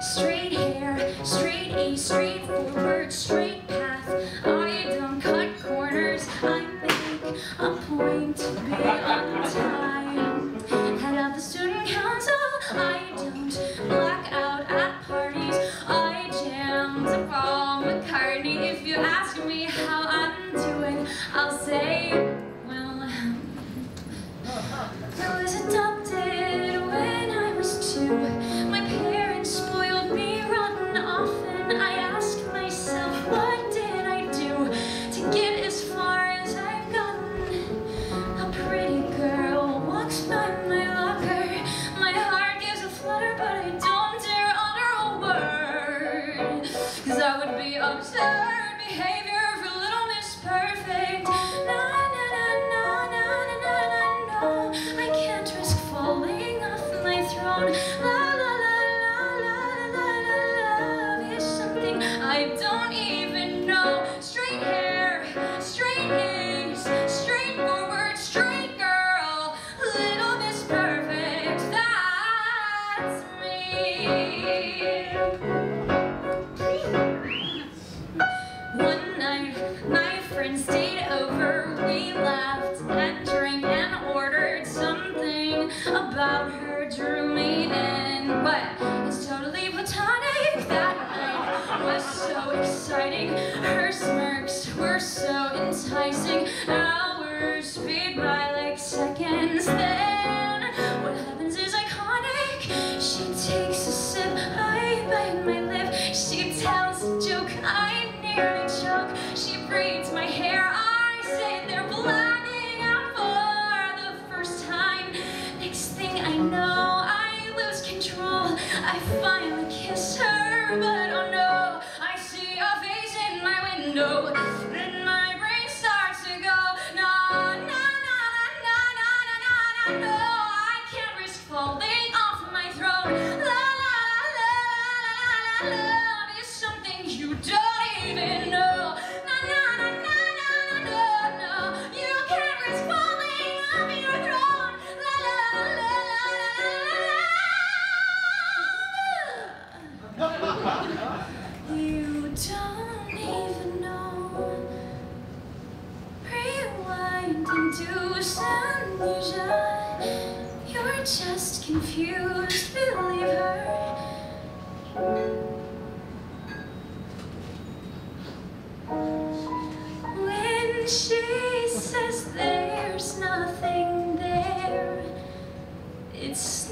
Straight hair, straight A, straight forward, straight path. I don't cut corners, I make a point to be on time. Head of the student council, I don't black out at parties. I jam to Paul McCartney. If you ask me how I'm doing, I'll say, well, well, is it done? Absurd behavior for little Miss Perfect. Na na na na na na na na no. I can't risk falling off my throne. Her drew me in. But it's totally platonic. That night was so exciting. Her smirks were so enticing. Hours speed by like seconds. Then what happens is iconic. She takes a sip, I bite my lip. She tells a joke, I nearly choke. She braids my hair, I say they're blacking I finally kiss her, but oh no, I see a face in my window. My brain starts to go, no. I can't risk falling off my throne. La la la la la la la. Love is something you don't even you don't even know. Rewind into. You're just confused, she says there's nothing there, it's